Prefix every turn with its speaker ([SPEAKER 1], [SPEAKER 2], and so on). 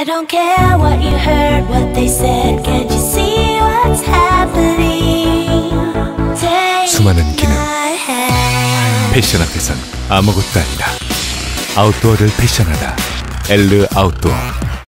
[SPEAKER 1] I don't care what you heard, what they said. Can't you see what's happening? Take
[SPEAKER 2] 수많은 기능.
[SPEAKER 1] my hand.
[SPEAKER 2] 패션 앞에선 아무것도 아니다. 아웃도어를 패션하다. 엘르 아웃도어.